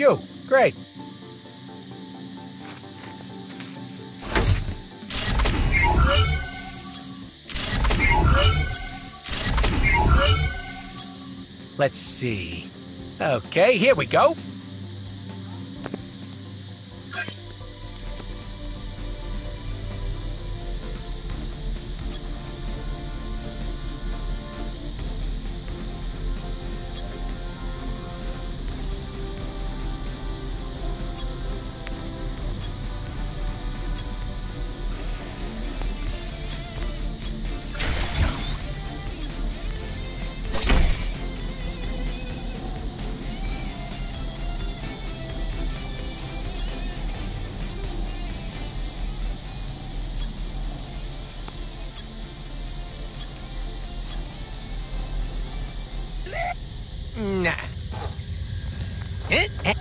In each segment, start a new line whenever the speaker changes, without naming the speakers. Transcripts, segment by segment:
you. Great. Let's see. Okay, here we go. Nah. Eh, eh,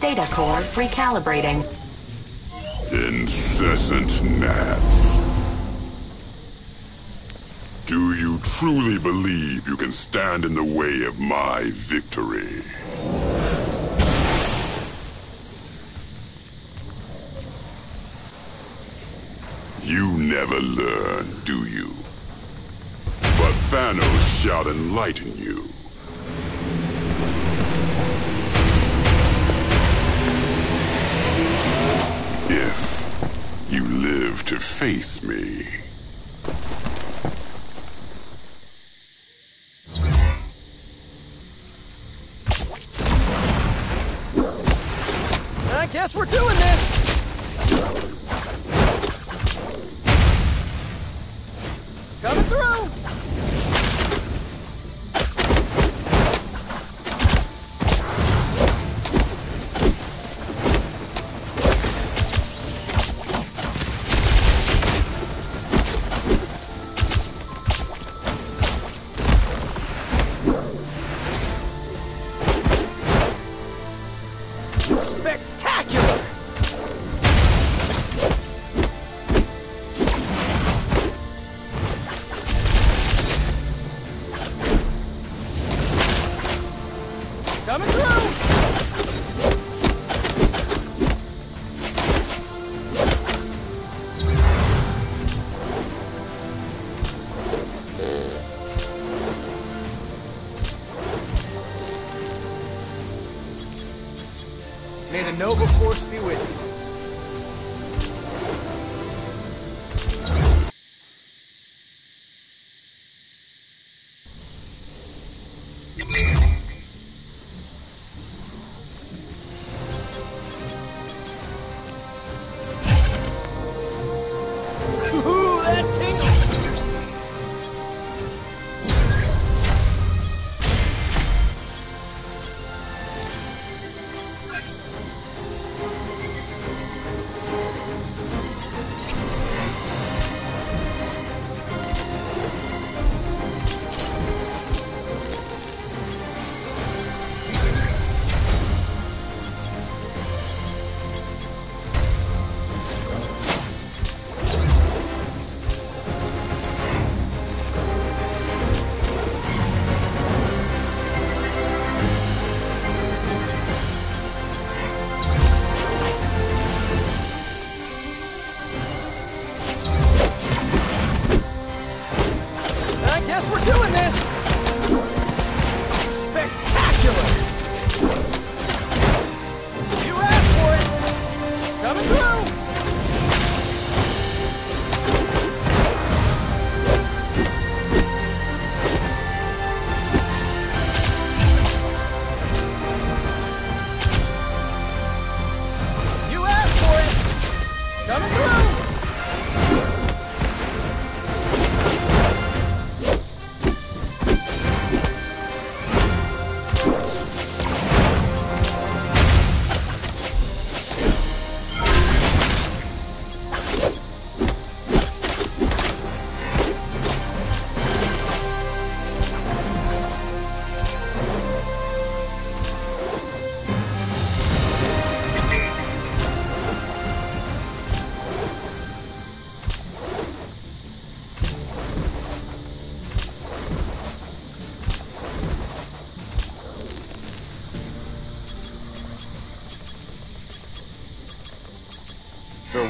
Data core recalibrating.
Incessant gnats. Do you truly believe you can stand in the way of my victory? You never learn, do you? But Thanos shall enlighten you. If you live to face me.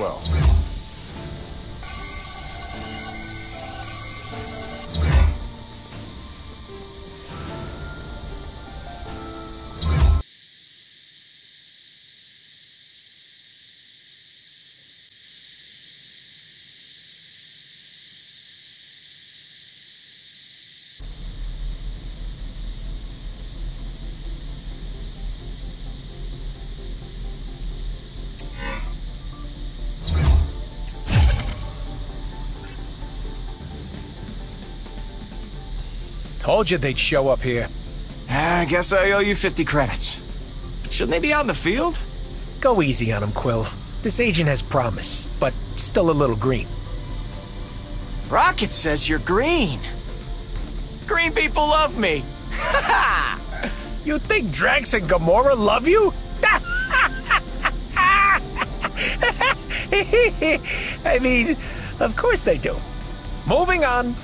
Farewell.
Told you they'd show up here.
Ah, I guess I owe you 50 credits. Shouldn't they be out in the field?
Go easy on him, Quill. This agent has promise, but still a little green.
Rocket says you're green. Green people love me.
You think Drax and Gamora love you? I mean, of course they do. Moving on.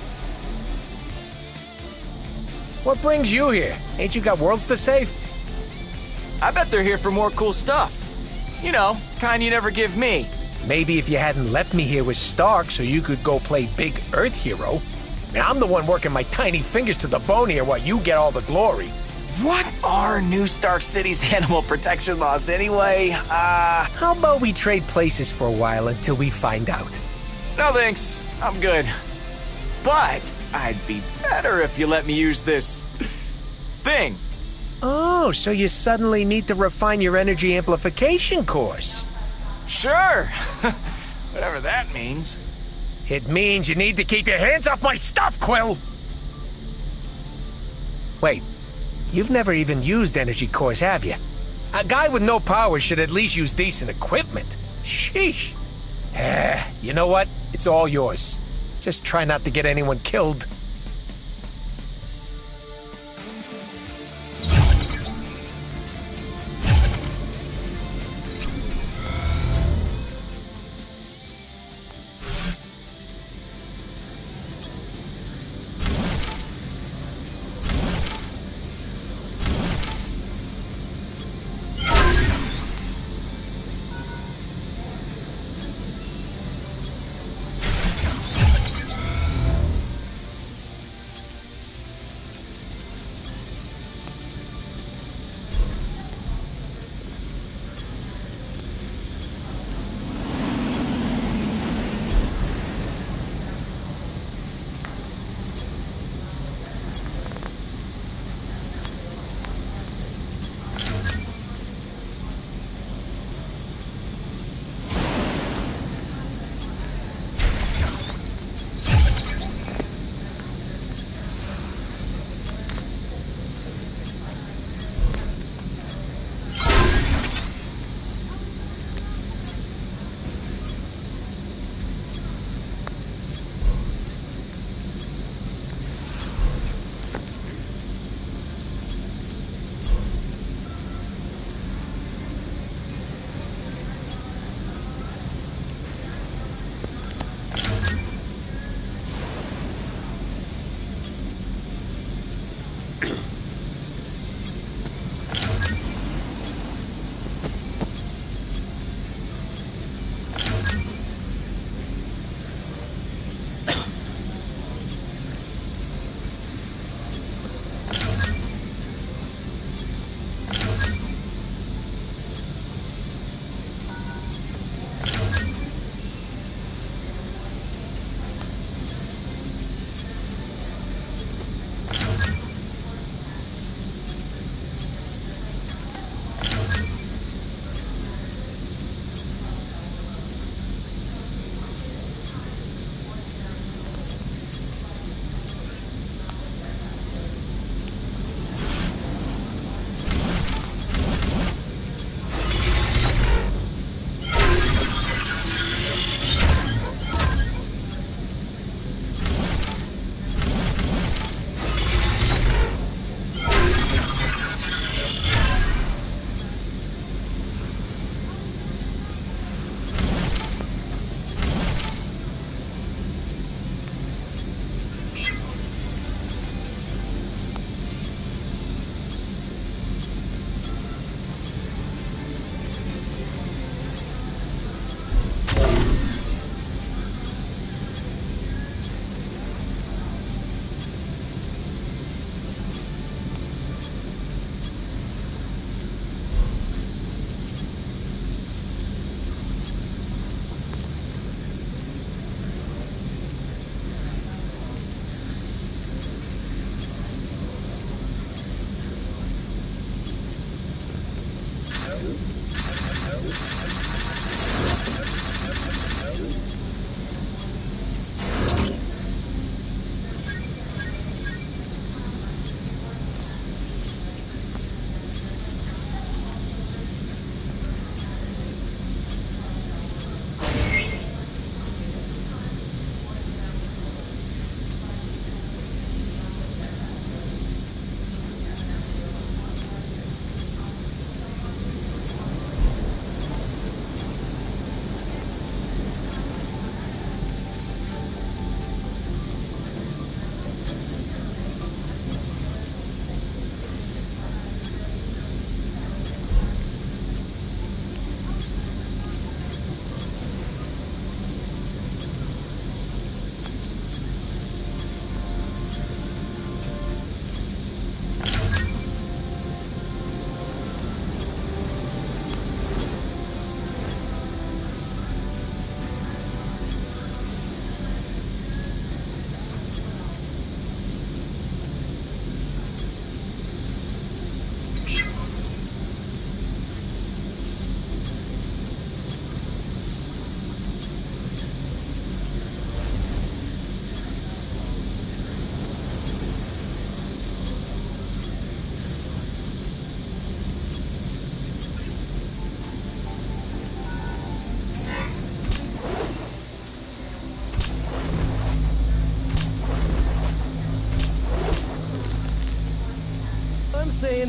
What brings you here? Ain't you got worlds to save?
I bet they're here for more cool stuff. You know, kind you never give me.
Maybe if you hadn't left me here with Stark so you could go play big Earth hero. I mean, I'm the one working my tiny fingers to the bone here while you get all the glory.
What are New Stark City's animal protection laws anyway? Uh,
How about we trade places for a while until we find out?
no thanks. I'm good. But I'd be better if you let me use this thing.
Oh, so you suddenly need to refine your energy amplification cores.
Sure. Whatever that means.
It means you need to keep your hands off my stuff, Quill! Wait, you've never even used energy cores, have you? A guy with no power should at least use decent equipment. Sheesh. Eh, you know what? It's all yours. Just try not to get anyone killed.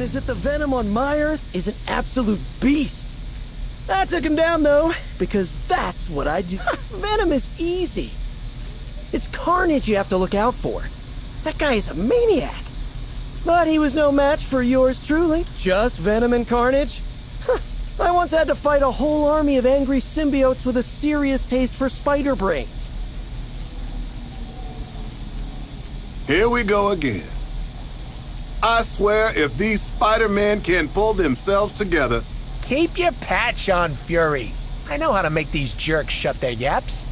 Is that the Venom on my Earth is an absolute beast. I took him down, though, because that's what I do. Venom is easy. It's Carnage you have to look out for. That guy is a maniac. But he was no match for yours truly. Just Venom and Carnage? I once had to fight a whole army of angry symbiotes with a serious taste for spider brains.
Here we go again. I swear if these Spider-Men can pull themselves together...
Keep your patch on, Fury. I know how to make these jerks shut their yaps.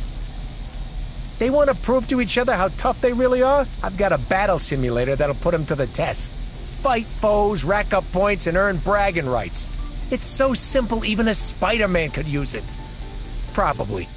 They want to prove to each other how tough they really are? I've got a battle simulator that'll put them to the test. Fight foes, rack up points, and earn bragging rights. It's so simple even a Spider-Man could use it. Probably.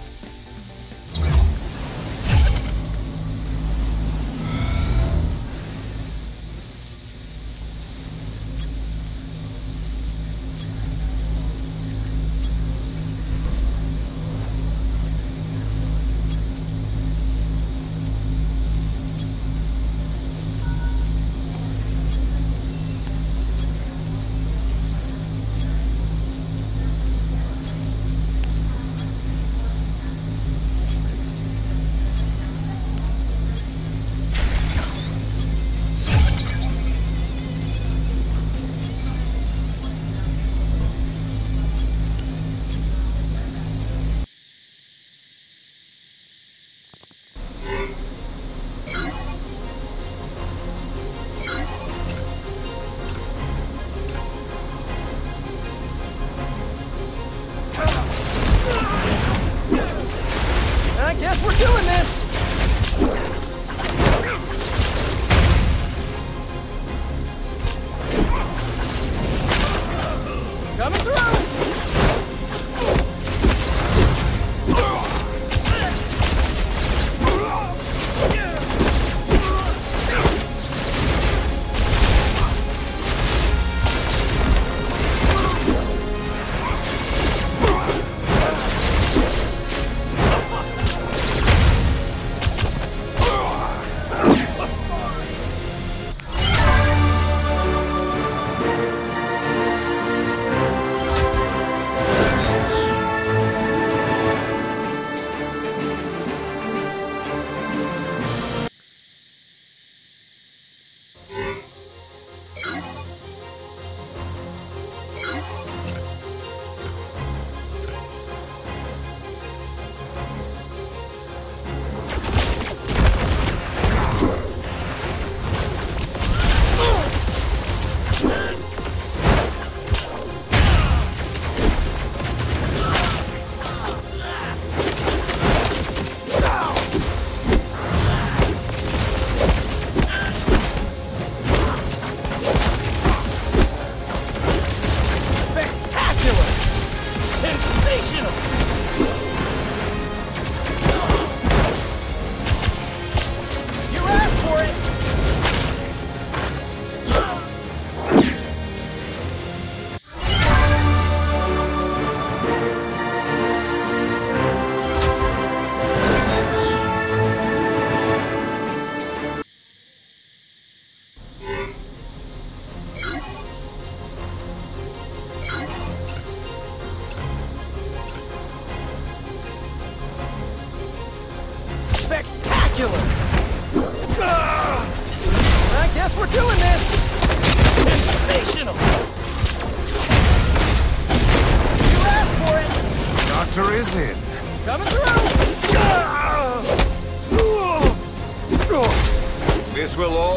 Will all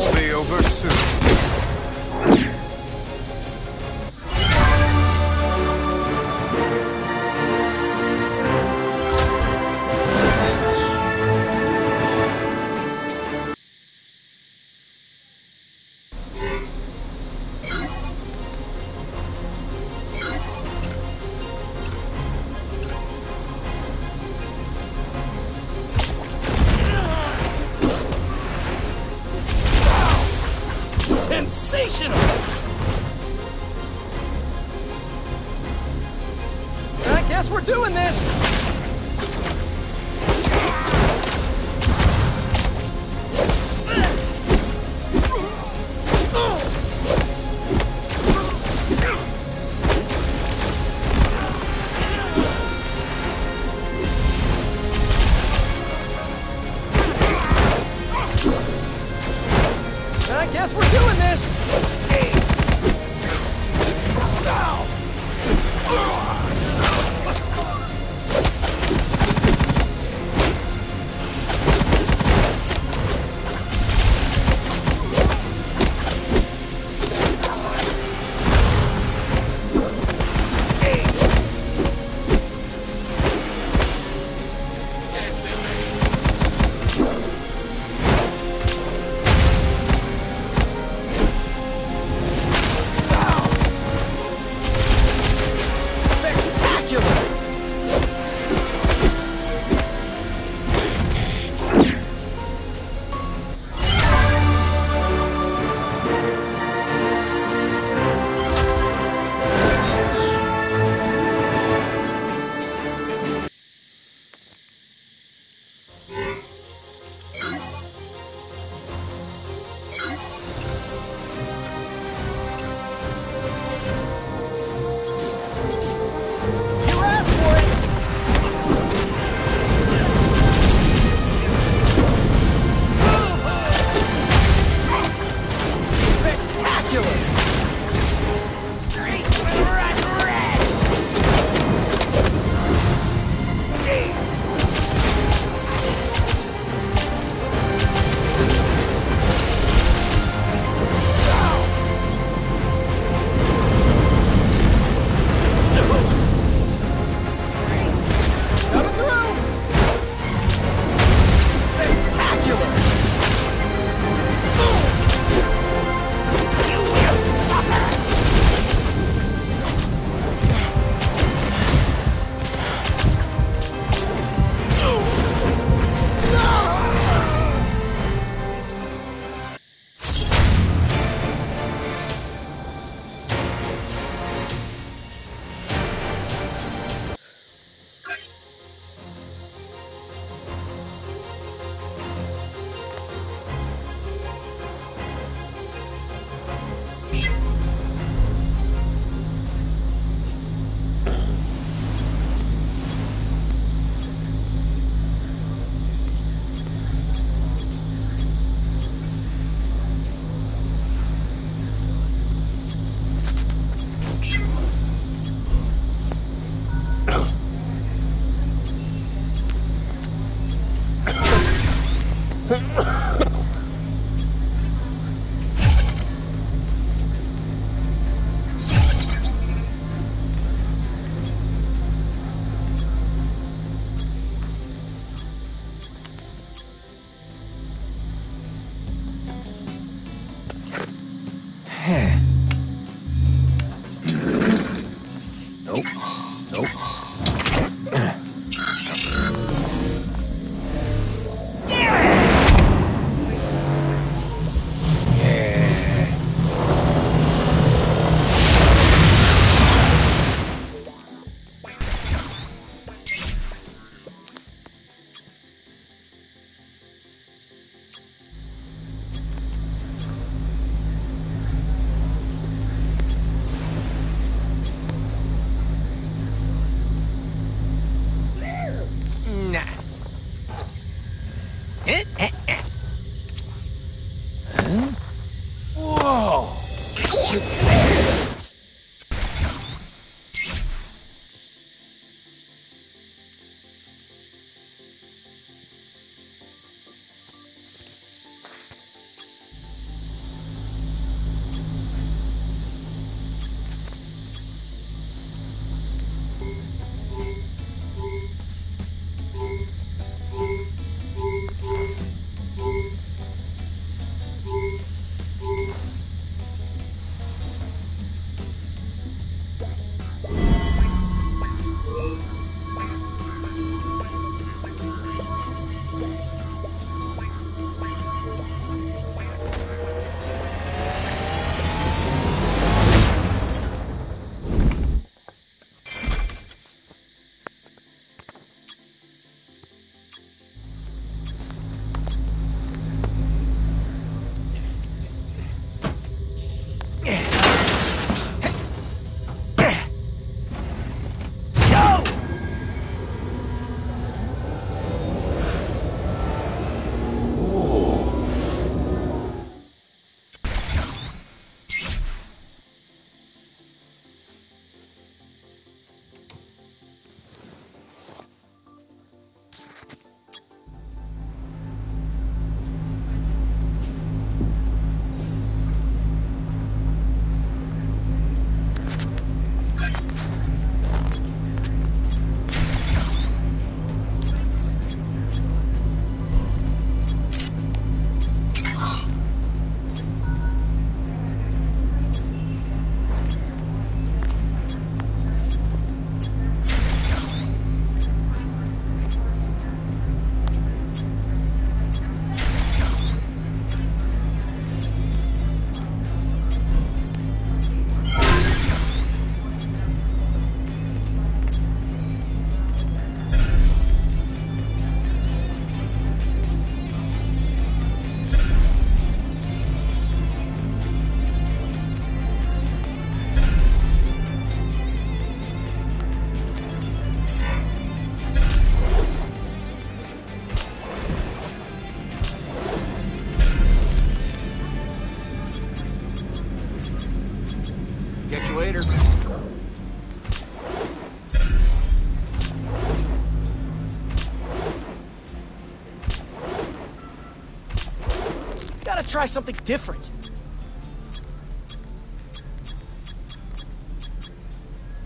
try something different.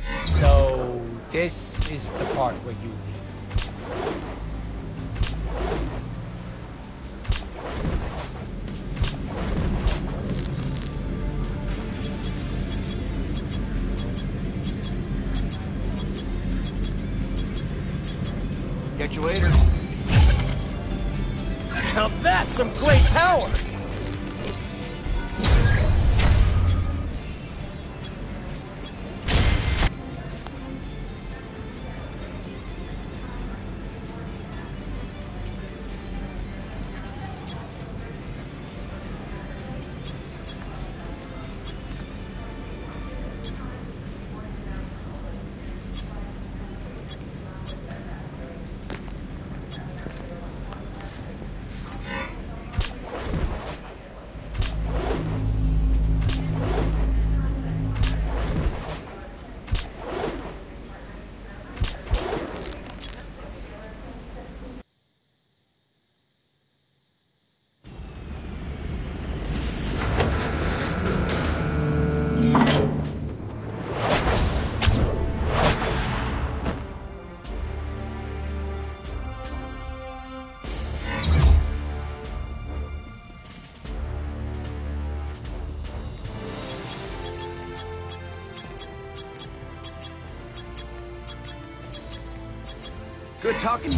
So, this is the part where you leave.
Catch you later.
Now that's some great power!
Talking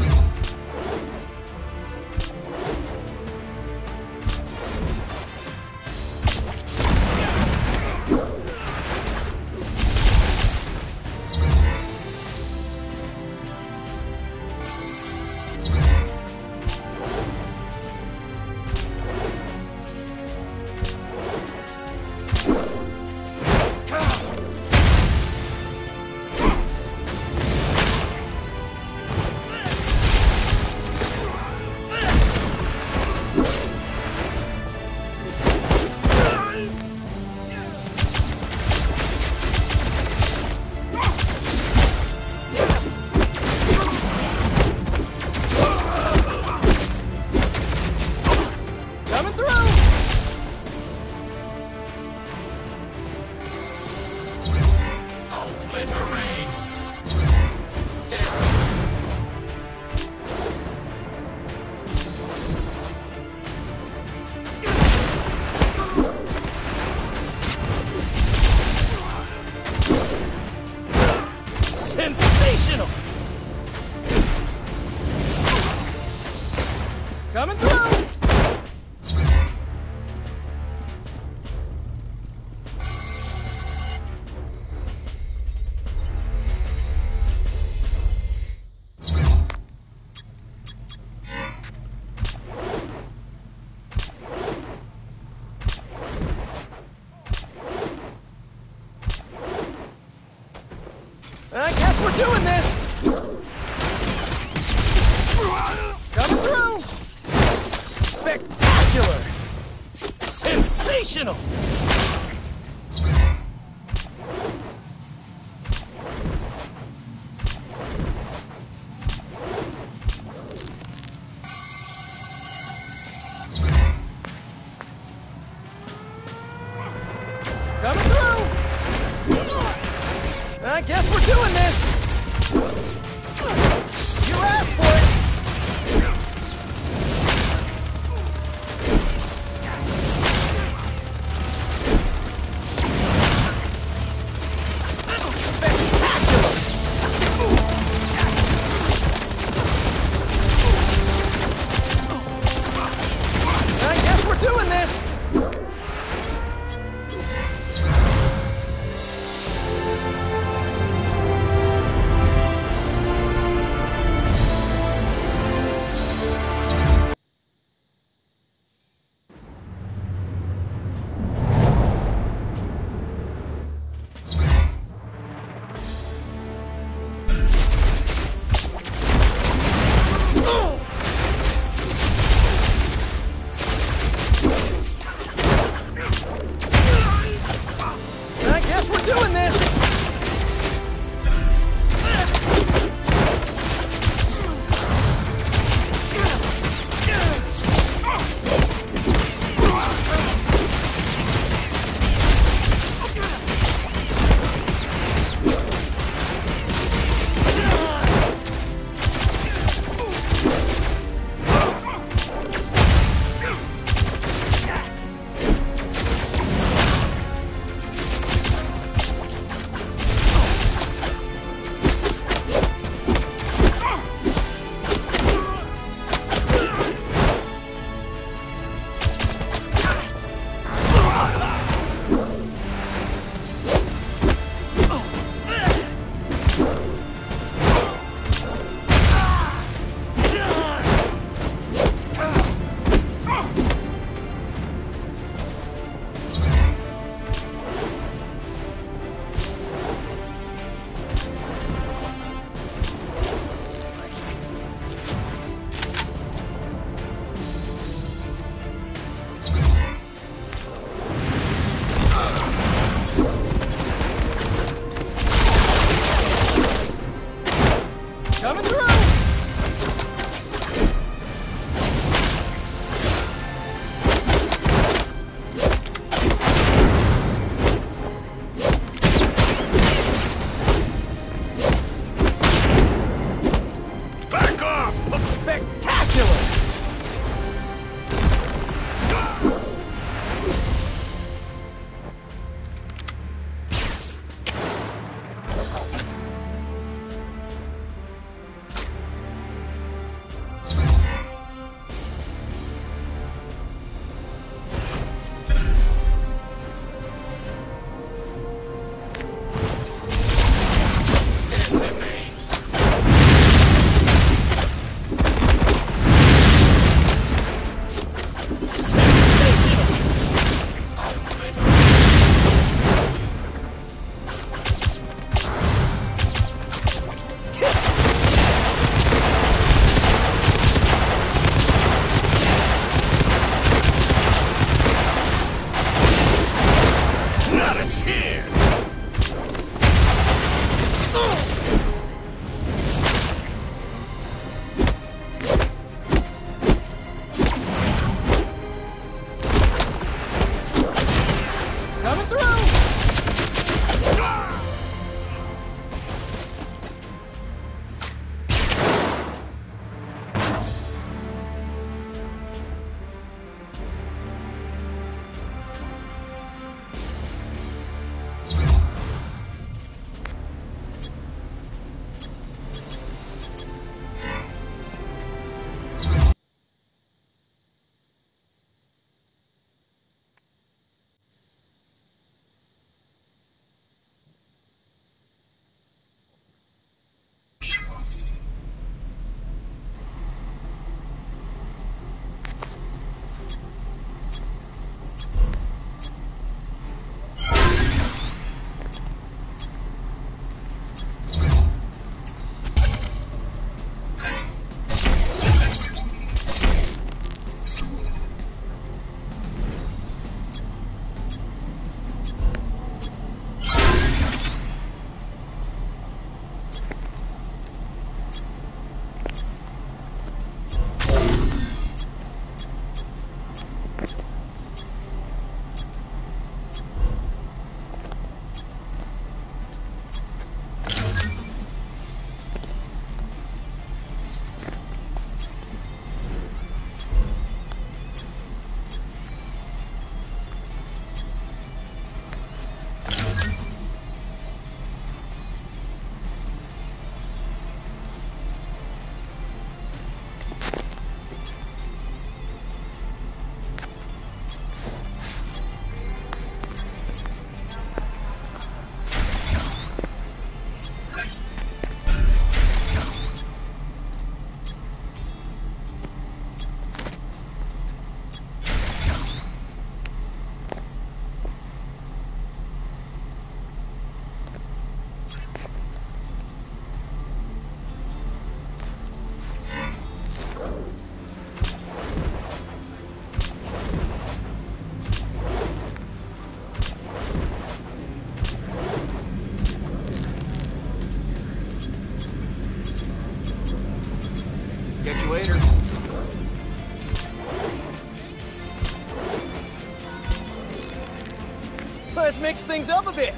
Let's mix things up a bit.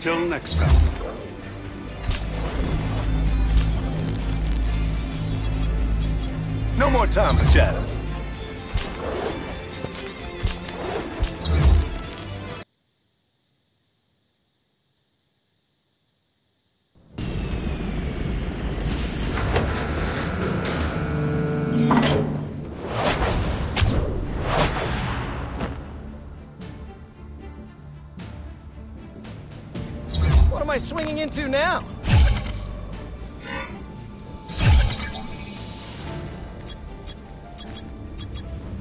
Till next time. No more time for chatter.
Into now?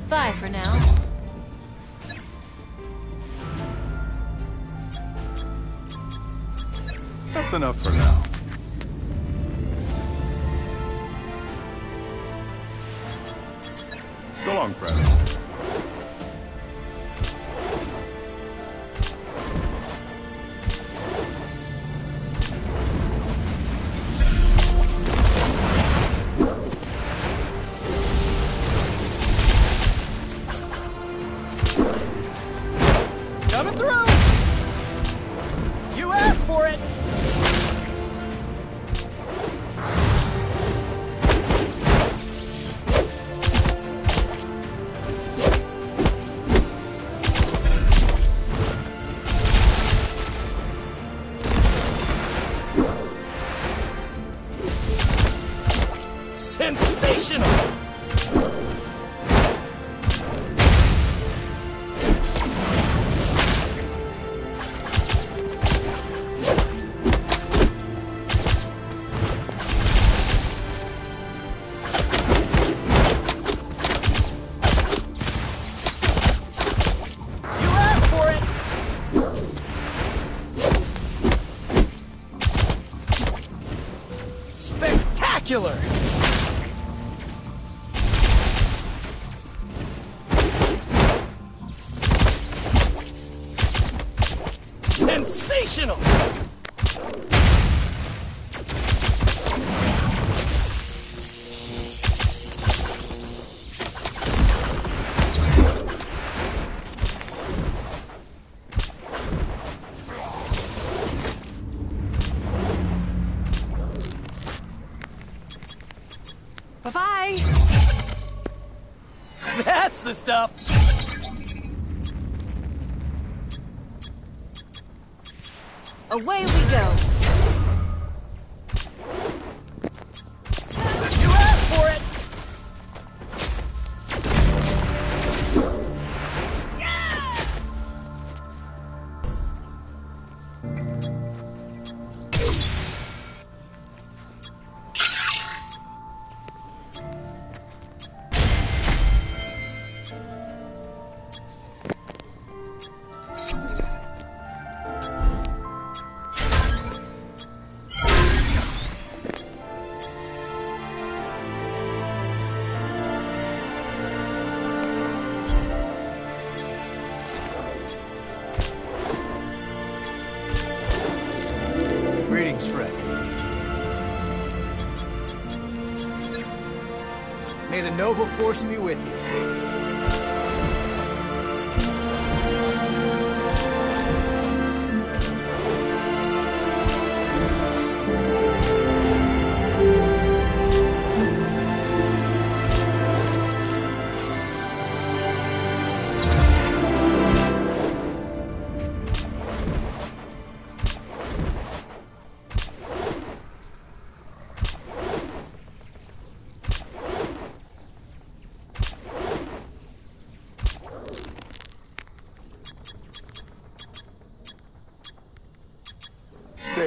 Bye for now.
That's enough for now.
Spectacular! That's stuff!
Away we go.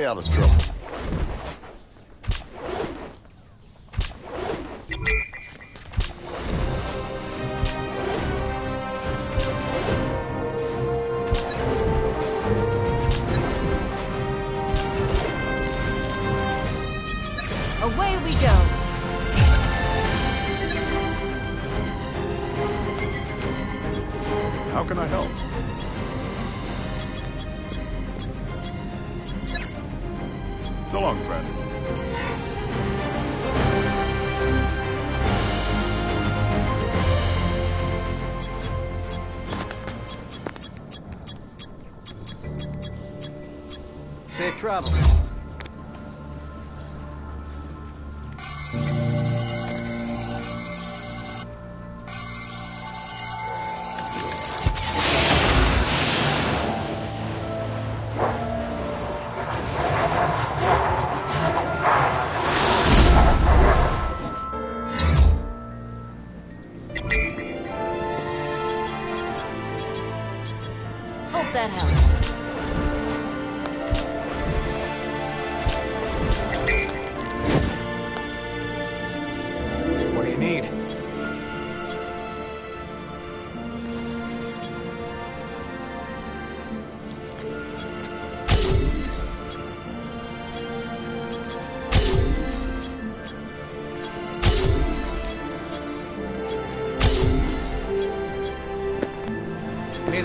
out of trouble.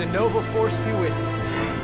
the Nova Force be with you.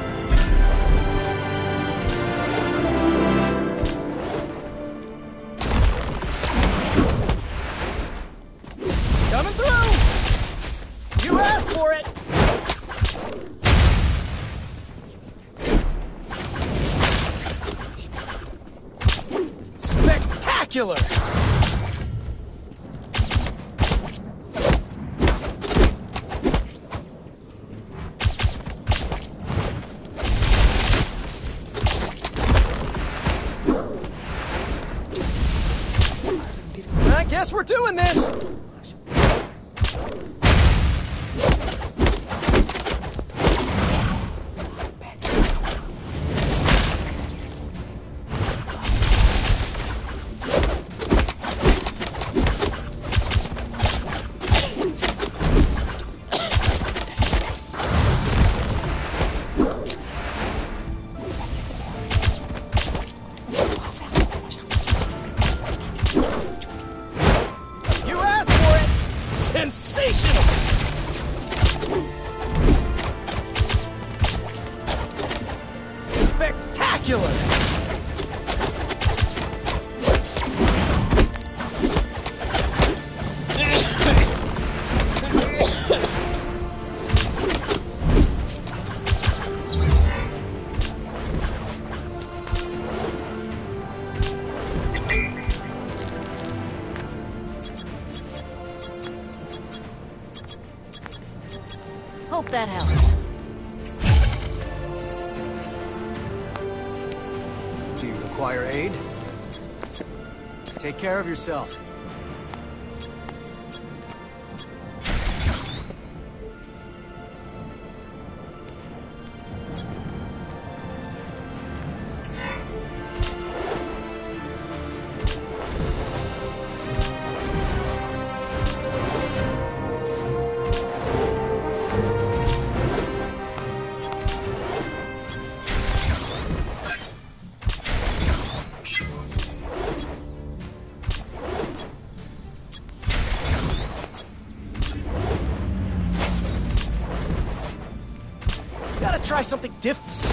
yourself. diff